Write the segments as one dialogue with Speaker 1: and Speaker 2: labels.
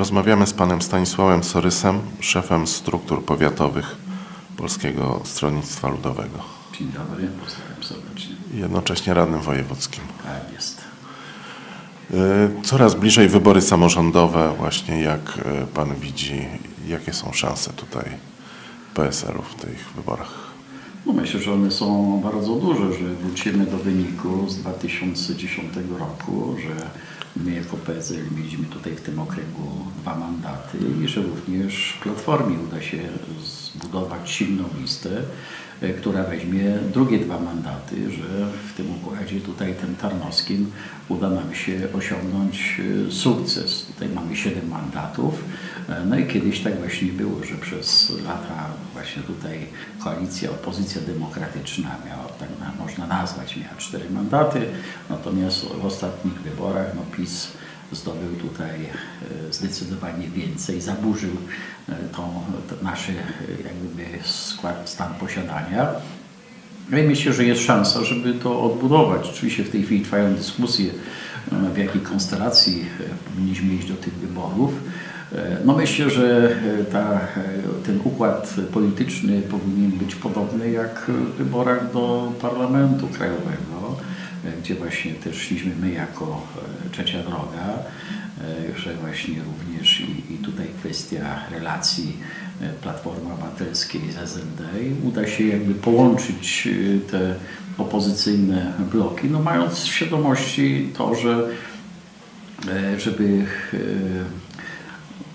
Speaker 1: Rozmawiamy z panem Stanisławem Sorysem, szefem struktur powiatowych Polskiego Stronnictwa Ludowego.
Speaker 2: Dzień dobry, pozdrawiam serdecznie.
Speaker 1: Jednocześnie radnym wojewódzkim.
Speaker 2: Tak jest.
Speaker 1: Y, Coraz bliżej wybory samorządowe. Właśnie jak y, pan widzi, jakie są szanse tutaj PSL-u w tych wyborach?
Speaker 2: No myślę, że one są bardzo duże, że wrócimy do wyniku z 2010 roku, że my jako PSL mieliśmy tutaj w tym okręgu dwa mandaty i że również Platformie uda się zbudować silną listę, e, która weźmie drugie dwa mandaty, że w tym układzie tutaj tym tarnowskim uda nam się osiągnąć e, sukces. Tutaj mamy siedem mandatów. E, No i kiedyś tak właśnie było, że przez lata właśnie tutaj koalicja, opozycja demokratyczna miała, tak na- można nazwać, miała cztery mandaty, natomiast w ostatnich wyborach no, PiS zdobył tutaj e, zdecydowanie więcej, zaburzył e, tą, to nasze e, jakby stan posiadania. No i myślę, że jest szansa, żeby to odbudować. Oczywiście w tej chwili trwają dyskusje, w jakiej konstelacji powinniśmy iść do tych wyborów. E, No myślę, że e, ta, e, ten układ polityczny powinien być podobny jak w wyborach do Parlamentu Krajowego, gdzie właśnie też szliśmy my jako trzecia droga, że właśnie również i, i tutaj kwestia relacji Platformy Obywatelskiej z SLD i uda się jakby połączyć te opozycyjne bloki, no mając w świadomości to, że żeby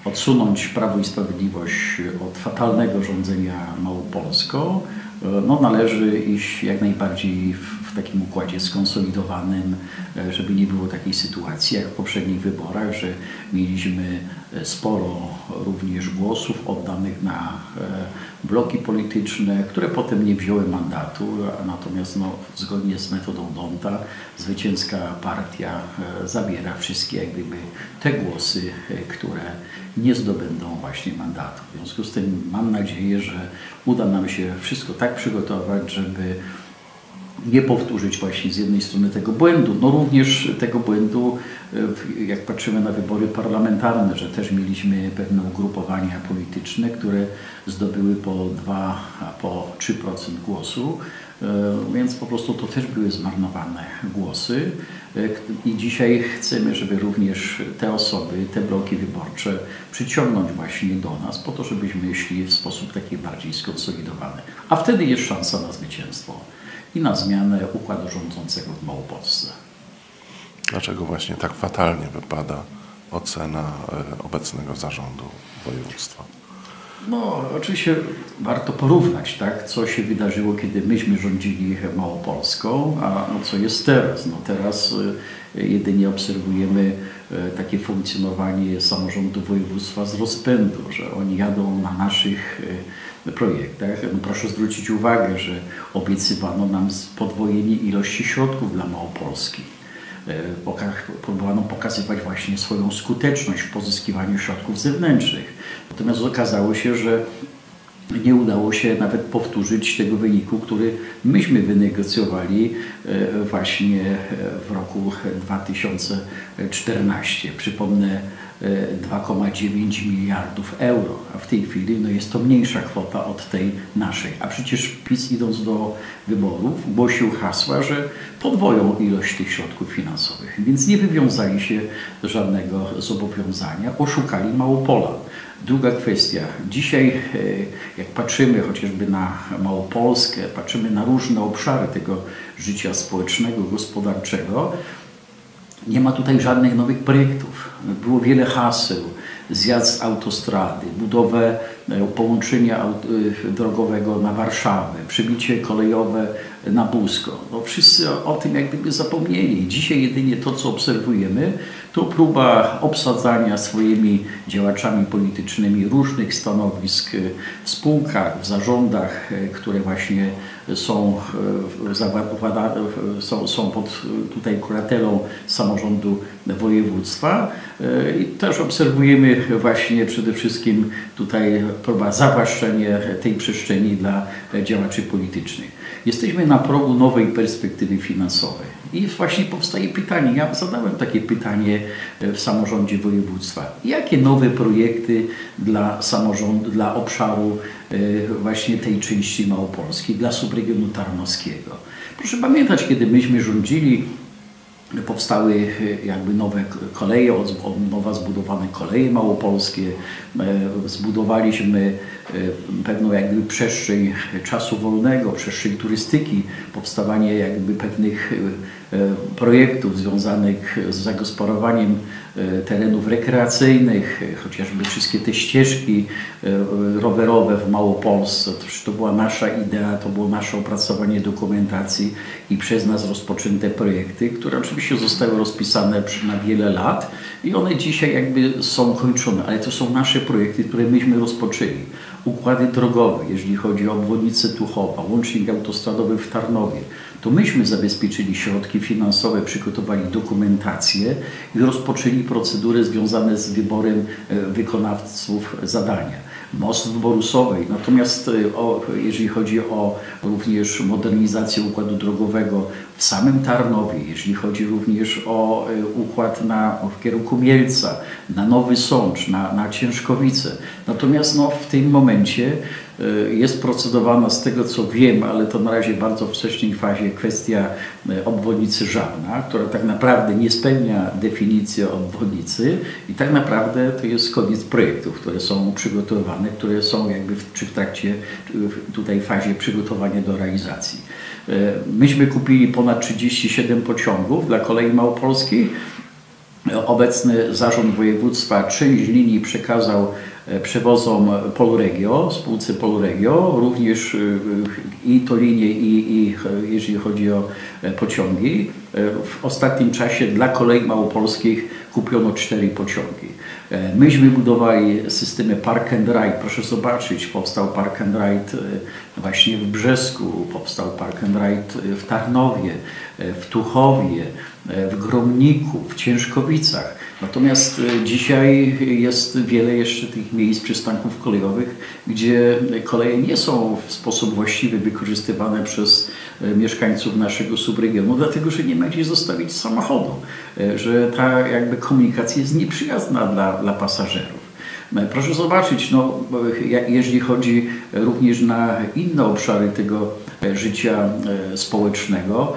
Speaker 2: odsunąć Prawo i Sprawiedliwość od fatalnego rządzenia Małopolską, e, no należy iść jak najbardziej w, w takim układzie skonsolidowanym, e, żeby nie było takiej sytuacji jak w poprzednich wyborach, że mieliśmy sporo również głosów oddanych na e, bloki polityczne, które potem nie wzięły mandatu, natomiast no, zgodnie z metodą Donta zwycięska partia e, zabiera wszystkie jak gdyby te głosy, e, które nie zdobędą właśnie mandatu. W związku z tym mam nadzieję, że uda nam się wszystko tak przygotować, żeby nie powtórzyć właśnie z jednej strony tego błędu, no również tego błędu, e, jak patrzymy na wybory parlamentarne, że też mieliśmy pewne ugrupowania polityczne, które zdobyły po 2, a po 3% głosu, e, więc po prostu to też były zmarnowane głosy E, i dzisiaj chcemy, żeby również te osoby, te bloki wyborcze przyciągnąć właśnie do nas, po to, żebyśmy szli w sposób taki bardziej skonsolidowany. A wtedy jest szansa na zwycięstwo i na zmianę układu rządzącego w Małopolsce.
Speaker 1: Dlaczego właśnie tak fatalnie wypada ocena e, obecnego zarządu województwa?
Speaker 2: No, oczywiście warto porównać, tak, co się wydarzyło, kiedy myśmy rządzili Małopolską, a no, co jest teraz. No, teraz y, jedynie obserwujemy y, takie funkcjonowanie samorządu województwa z rozpędu, że oni jadą na naszych projektach. No, proszę zwrócić uwagę, że obiecywano nam podwojenie ilości środków dla Małopolski. E, próbowano pokazywać właśnie swoją skuteczność w pozyskiwaniu środków zewnętrznych. Natomiast okazało się, że nie udało się nawet powtórzyć tego wyniku, który myśmy wynegocjowali e, właśnie e, w roku 2014. Przypomnę 2,9 miliardów euro, a w tej chwili no jest to mniejsza kwota od tej naszej. A przecież PiS idąc do wyborów głosił hasła, że podwoją ilość tych środków finansowych, więc nie wywiązali się żadnego zobowiązania, oszukali Małopola. Druga kwestia. Dzisiaj, e, jak patrzymy chociażby na Małopolskę, patrzymy na różne obszary tego życia społecznego, gospodarczego, nie ma tutaj żadnych nowych projektów. Było wiele haseł, zjazd z autostrady, budowę e, połączenia e, drogowego na Warszawę, przybicie kolejowe na Busko. No wszyscy o, tym jak gdyby zapomnieli. Dzisiaj jedynie to, co obserwujemy, to próba obsadzania swoimi działaczami politycznymi różnych stanowisk w spółkach, w zarządach, e, które właśnie są, e, e, są, są pod e, tutaj kuratelą samorządu województwa. I też obserwujemy właśnie przede wszystkim tutaj próba zawłaszczenia tej przestrzeni dla działaczy politycznych. Jesteśmy na progu nowej perspektywy finansowej. I właśnie powstaje pytanie, ja zadałem takie pytanie e, w samorządzie województwa. Jakie nowe projekty dla samorządu, dla obszaru e, właśnie tej części Małopolski, dla subregionu tarnowskiego? Proszę pamiętać, kiedy myśmy rządzili, powstały e, jakby nowe koleje, od nowa zbudowane koleje małopolskie, E, zbudowaliśmy e, pewną jakby przestrzeń czasu wolnego, przestrzeń turystyki, powstawanie jakby pewnych projektów związanych z zagospodarowaniem terenów rekreacyjnych, chociażby wszystkie te ścieżki rowerowe w Małopolsce, to była nasza idea, to było nasze opracowanie dokumentacji i przez nas rozpoczęte projekty, które oczywiście zostały rozpisane na wiele lat i one dzisiaj jakby są kończone, ale to są nasze projekty, które myśmy rozpoczęli. Układy drogowe, jeżeli chodzi o obwodnicę Tuchowa, łącznik autostradowy w Tarnowie, to myśmy zabezpieczyli środki finansowe, przygotowali dokumentację i rozpoczęli procedury związane z wyborem e, wykonawców zadania most w Borusowej. Natomiast e, o, jeżeli chodzi o również modernizację układu drogowego w samym Tarnowie, jeżeli chodzi również o e, układ na, w kierunku Mielca, na Nowy Sącz, na, na Ciężkowice. Natomiast no, w tym momencie jest procedowana z tego co wiem, ale to na razie bardzo wcześniej fazie kwestia obwodnicy Żabna, która tak naprawdę nie spełnia definicji obwodnicy i tak naprawdę to jest koniec projektów, które są przygotowywane, które są jakby w, czy w trakcie tutaj fazie przygotowania do realizacji. E, myśmy kupili ponad 37 pociągów dla kolei małopolskiej. Obecny zarząd województwa część linii przekazał e, przewozom Polregio, spółce Polregio, również e, i to linie, i, i jeżeli chodzi o pociągi. W ostatnim czasie dla kolei małopolskich kupiono cztery pociągi. E, myśmy budowali systemy Park and Ride. Proszę zobaczyć, powstał Park and Ride e, właśnie w Brzesku, powstał Park and Ride e, w Tarnowie, w Tuchowie, w Gromniku, w Ciężkowicach. Natomiast dzisiaj jest wiele jeszcze tych miejsc przystanków kolejowych, gdzie koleje nie są w sposób właściwy wykorzystywane przez mieszkańców naszego subregionu, dlatego że nie ma gdzie zostawić samochodu, że ta jakby komunikacja jest nieprzyjazna dla dla, pasażerów. Proszę zobaczyć, no, jeżeli chodzi również na inne obszary tego e, życia e, społecznego,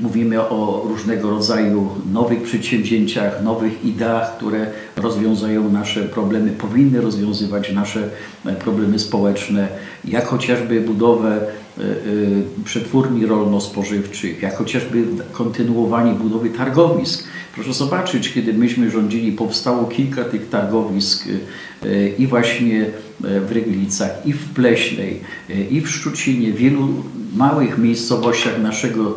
Speaker 2: Mówimy o różnego rodzaju nowych przedsięwzięciach, nowych ideach, które rozwiązują nasze problemy, powinny rozwiązywać nasze e, problemy społeczne, jak chociażby budowę przetwórni rolno-spożywczych, jak chociażby kontynuowanie budowy targowisk. Proszę zobaczyć, kiedy myśmy rządzili, powstało kilka tych targowisk e, i właśnie e, w Reglicach, i w Pleśnej, e, i w Szczucinie, wielu małych miejscowościach naszego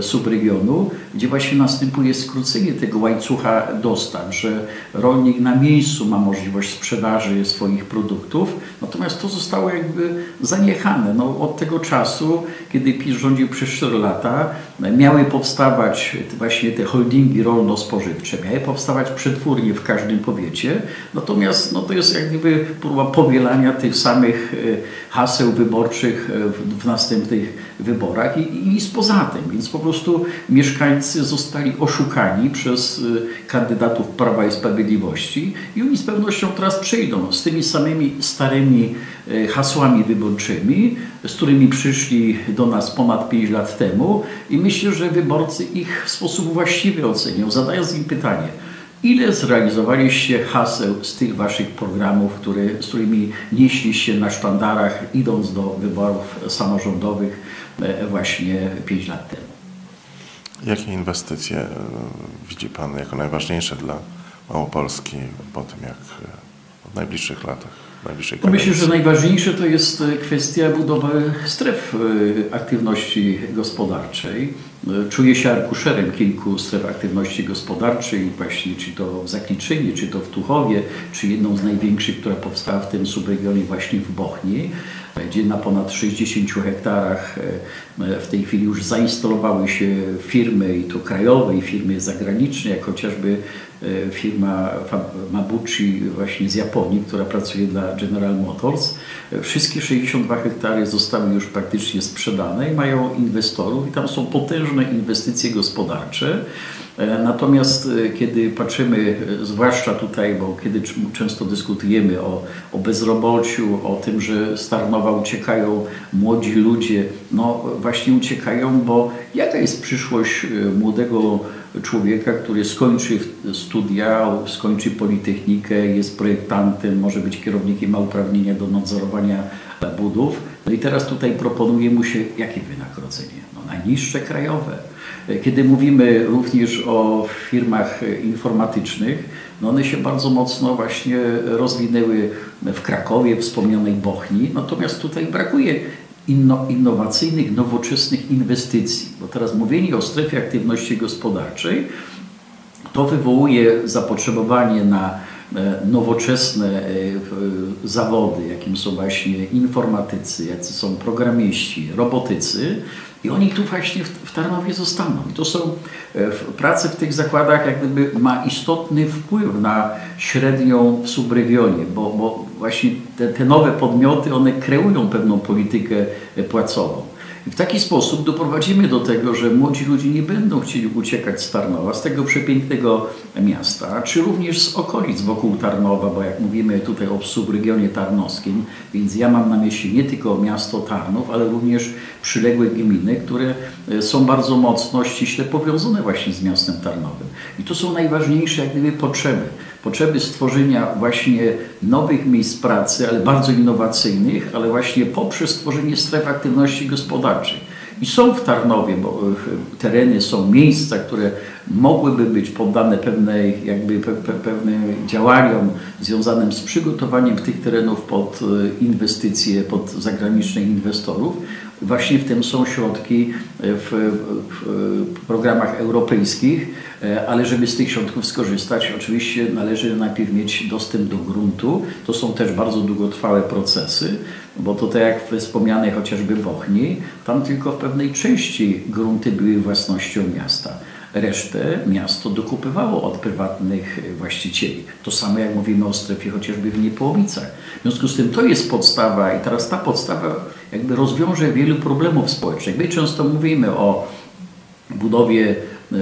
Speaker 2: subregionu, gdzie właśnie następuje skrócenie tego łańcucha dostaw, że rolnik na miejscu ma możliwość sprzedaży swoich produktów, natomiast to zostało jakby zaniechane. No, od tego czasu, kiedy PiS rządził przez 4 lata, miały powstawać właśnie te holdingi rolno-spożywcze, miały powstawać przetwórnie w każdym powiecie, natomiast no, to jest jak gdyby próba powielania tych samych e, haseł wyborczych e, w następnych wyborach i, i nic poza tym. Więc po prostu mieszkańcy zostali oszukani przez e, kandydatów Prawa i Sprawiedliwości i oni z pewnością teraz przyjdą z tymi samymi starymi hasłami wyborczymi, z którymi przyszli do nas ponad 5 lat temu i myślę, że wyborcy ich w sposób właściwy ocenią, zadając im pytanie, ile zrealizowaliście haseł z tych waszych programów, które, z którymi nieśliście na sztandarach, idąc do wyborów samorządowych e, właśnie 5 lat temu.
Speaker 1: Jakie inwestycje e, widzi Pan jako najważniejsze dla Małopolski po tym, jak e, w najbliższych latach?
Speaker 2: No myślę, że najważniejsze to jest kwestia budowy stref aktywności gospodarczej. E, czuję się arkuszerem kilku stref aktywności gospodarczej, właśnie czy to w Zakliczynie, czy to w Tuchowie, czy jedną z największych, która powstała w tym subregionie właśnie w Bochni, gdzie na ponad 60 hektarach w tej chwili już zainstalowały się firmy i to krajowe, i firmy zagraniczne, jak chociażby e, firma Mabuchi właśnie z Japonii, która pracuje dla General Motors. E, wszystkie 62 hektary zostały już praktycznie sprzedane i mają inwestorów i tam są potężne inwestycje gospodarcze. Natomiast kiedy patrzymy, zwłaszcza tutaj, bo kiedy często dyskutujemy o, o bezrobociu, o tym, że z Tarnowa uciekają młodzi ludzie, no właśnie uciekają, bo jaka jest przyszłość młodego człowieka, który skończy studia, skończy politechnikę, jest projektantem, może być kierownikiem, ma uprawnienia do nadzorowania budów. No i teraz tutaj proponuje mu się jakie wynagrodzenie? No najniższe krajowe. Kiedy mówimy również o firmach informatycznych, no one się bardzo mocno właśnie rozwinęły w Krakowie, wspomnianej Bochni, natomiast tutaj brakuje inno, innowacyjnych, nowoczesnych inwestycji. Bo teraz mówienie o strefie aktywności gospodarczej to wywołuje zapotrzebowanie na e, nowoczesne e, zawody, jakim są właśnie informatycy, jacy są programiści, robotycy, i oni tu właśnie w, Tarnowie zostaną. I to są e, prace w tych zakładach, jak gdyby ma istotny wpływ na średnią w subregionie, bo, bo właśnie te, te nowe podmioty, one kreują pewną politykę e, płacową. W taki sposób doprowadzimy do tego, że młodzi ludzie nie będą chcieli uciekać z Tarnowa, z tego przepięknego miasta, czy również z okolic wokół Tarnowa, bo jak mówimy tutaj o subregionie tarnowskim, więc ja mam na myśli nie tylko miasto Tarnów, ale również przyległe gminy, które e, są bardzo mocno, ściśle powiązane właśnie z miastem Tarnowym. I to są najważniejsze jak gdyby potrzeby. Potrzeby stworzenia właśnie nowych miejsc pracy, ale bardzo innowacyjnych, ale właśnie poprzez stworzenie stref aktywności gospodarczej. I są w Tarnowie, bo e, tereny, są miejsca, które mogłyby być poddane pewnej, jakby pe, pe, pewnym działaniom związanym z przygotowaniem tych terenów pod e, inwestycje, pod zagranicznych inwestorów. Właśnie w tym są środki w, w programach europejskich, e, ale żeby z tych środków skorzystać, oczywiście należy najpierw mieć dostęp do gruntu. To są też bardzo długotrwałe procesy, bo to tak jak we wspomnianej chociażby Bochni, tam tylko w pewnej części grunty były własnością miasta. Resztę miasto dokupywało od prywatnych właścicieli. To samo jak mówimy o strefie chociażby w Niepołomicach. W związku z tym to jest podstawa i teraz ta podstawa jakby rozwiąże wielu problemów społecznych. My często mówimy o budowie e,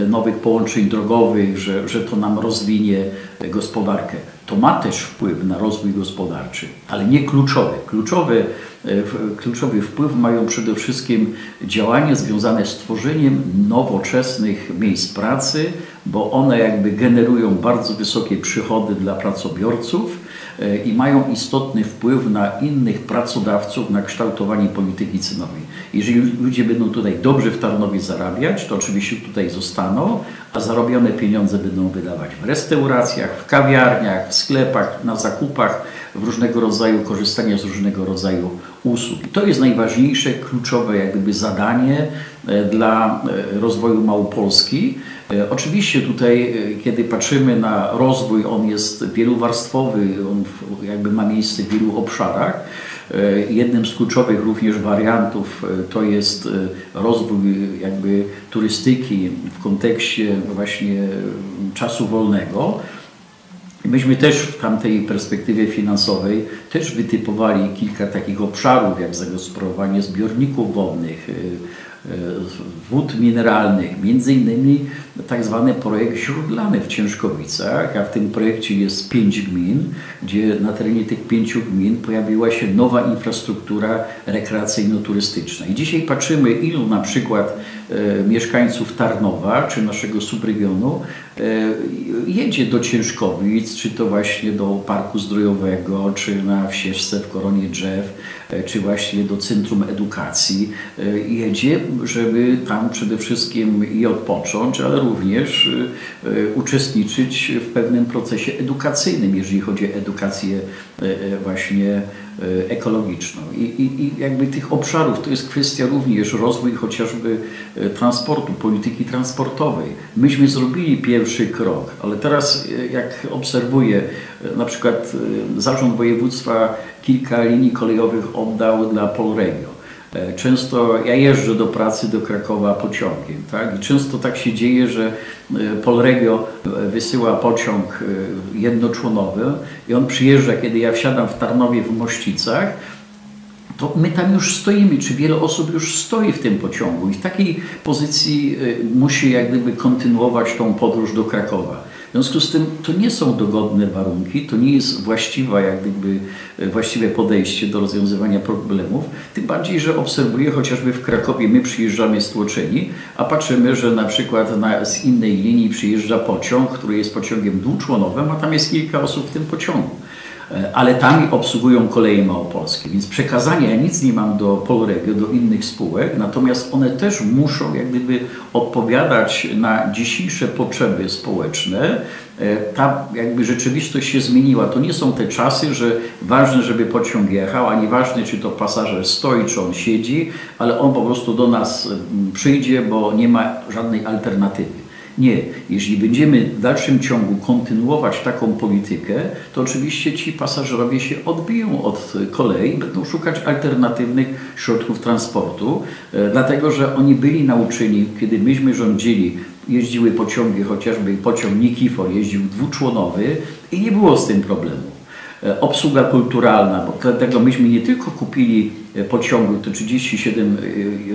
Speaker 2: nowych połączeń drogowych, że, że to nam rozwinie gospodarkę. To ma też wpływ na rozwój gospodarczy, ale nie kluczowy. Kluczowy, e, kluczowy wpływ mają przede wszystkim działania związane z tworzeniem nowoczesnych miejsc pracy, bo one jakby generują bardzo wysokie przychody dla pracobiorców e, i mają istotny wpływ na innych pracodawców, na kształtowanie polityki cenowej. Jeżeli ludzie będą tutaj dobrze w Tarnowie zarabiać, to oczywiście tutaj zostaną, a zarobione pieniądze będą wydawać w restauracjach, w kawiarniach, w sklepach, na zakupach, w różnego rodzaju korzystania z różnego rodzaju usług. I to jest najważniejsze, kluczowe jak gdyby zadanie e, dla e, rozwoju Małopolski. E, oczywiście tutaj, kiedy patrzymy na rozwój, on jest wielowarstwowy, on jakby ma miejsce w wielu obszarach. Jednym z kluczowych również wariantów to jest rozwój jakby turystyki w kontekście właśnie czasu wolnego. Myśmy też w tamtej perspektywie finansowej też wytypowali kilka takich obszarów, jak zagospodarowanie zbiorników wodnych, E, wód mineralnych, między innymi tak zwany projekt źródlany w Ciężkowicach, a w tym projekcie jest pięć gmin, gdzie na terenie tych pięciu gmin pojawiła się nowa infrastruktura rekreacyjno-turystyczna. I dzisiaj patrzymy, ilu na przykład e, mieszkańców Tarnowa czy naszego subregionu e, jedzie do Ciężkowic, czy to właśnie do Parku Zdrojowego, czy na Wsieszce w Koronie Drzew, e, czy właśnie do Centrum Edukacji. E, jedzie, żeby tam przede wszystkim i odpocząć, ale również e, uczestniczyć w pewnym procesie edukacyjnym, jeżeli chodzi o edukację właśnie ekologiczną. I, i, I, jakby tych obszarów to jest kwestia również rozwój chociażby transportu, polityki transportowej. Myśmy zrobili pierwszy krok, ale teraz jak obserwuję na przykład zarząd województwa kilka linii kolejowych oddał dla Polregio. E, Często ja jeżdżę do pracy do Krakowa pociągiem, tak? I często tak się dzieje, że e, Polregio e, wysyła pociąg jednoczłonowy i on przyjeżdża, kiedy ja wsiadam w Tarnowie w Mościcach, to my tam już stoimy, czy wiele osób już stoi w tym pociągu i w takiej pozycji musi jak gdyby kontynuować tą podróż do Krakowa. W związku z tym to nie są dogodne warunki, to nie jest właściwa, jak gdyby, y, właściwe podejście do rozwiązywania problemów. Tym bardziej, że obserwuję chociażby w Krakowie, my przyjeżdżamy stłoczeni, a patrzymy, że na przykład na, z innej linii przyjeżdża pociąg, który jest pociągiem dwuczłonowym, a tam jest kilka osób w tym pociągu. E, ale tam obsługują koleje małopolskie, więc przekazania, ja nic nie mam do Polregio, do innych spółek, natomiast one też muszą jak gdyby odpowiadać na dzisiejsze potrzeby społeczne. E, Ta jakby rzeczywistość się zmieniła. To nie są te czasy, że ważne, żeby pociąg jechał, a nieważne, czy to pasażer stoi, czy on siedzi, ale on po prostu do nas mm, przyjdzie, bo nie ma żadnej alternatywy. Nie. Jeśli będziemy w dalszym ciągu kontynuować taką politykę, to oczywiście ci pasażerowie się odbiją od kolei, będą szukać alternatywnych środków transportu, e, dlatego że oni byli nauczeni, kiedy myśmy rządzili, jeździły pociągi, chociażby pociąg Nikifor jeździł dwuczłonowy i nie było z tym problemu. E, Obsługa kulturalna, bo dlatego myśmy nie tylko kupili e, pociągu, to 37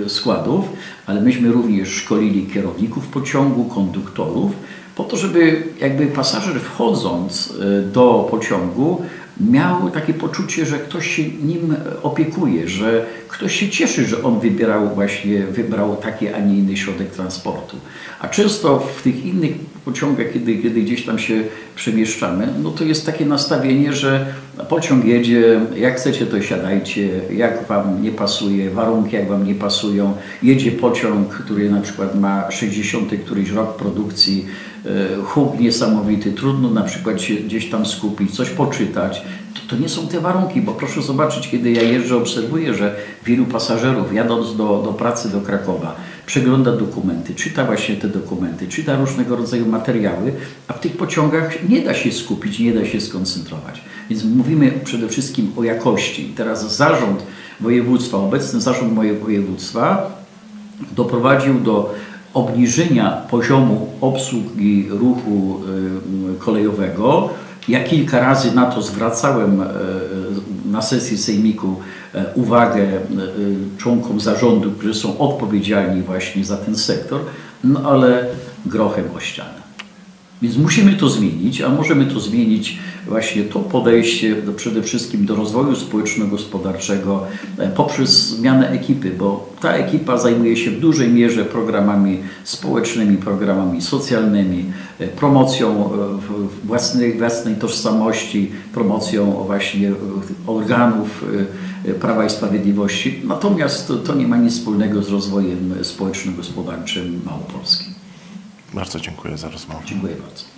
Speaker 2: e, składów, ale myśmy również szkolili kierowników pociągu, konduktorów, po to, żeby jakby pasażer wchodząc do pociągu miał takie poczucie, że ktoś się nim opiekuje, że ktoś się cieszy, że on wybierał właśnie, wybrał taki, a nie inny środek transportu. A często w tych innych pociągach, kiedy, kiedy gdzieś tam się przemieszczamy, no to jest takie nastawienie, że pociąg jedzie, jak chcecie to siadajcie, jak wam nie pasuje, warunki jak wam nie pasują. Jedzie pociąg, który na przykład ma 60 któryś rok produkcji, e, huk niesamowity, trudno na przykład się gdzieś tam skupić, coś poczytać. To, to nie są te warunki, bo proszę zobaczyć, kiedy ja jeżdżę, obserwuję, że wielu pasażerów jadąc do, do pracy do Krakowa przegląda dokumenty, czyta właśnie te dokumenty, czyta różnego rodzaju materiały, a w tych pociągach nie da się skupić, nie da się skoncentrować. Więc mówimy przede wszystkim o jakości. Teraz zarząd województwa, obecny zarząd mojego województwa doprowadził do obniżenia poziomu obsługi ruchu y, kolejowego. Ja kilka razy na to zwracałem y, na sesji sejmiku y, uwagę y, członkom zarządu, którzy są odpowiedzialni właśnie za ten sektor, no ale grochem o ścianę. Więc musimy to zmienić, a możemy to zmienić właśnie to podejście do, przede wszystkim do rozwoju społeczno-gospodarczego e, poprzez zmianę ekipy, bo ta ekipa zajmuje się w dużej mierze programami społecznymi, programami socjalnymi, e, promocją e, własnej, własnej tożsamości, promocją właśnie organów Prawa i Sprawiedliwości. Natomiast to, to nie ma nic wspólnego z rozwojem społeczno-gospodarczym Małopolski.
Speaker 1: Bardzo dziękuję za rozmowę.
Speaker 2: Dziękuję bardzo.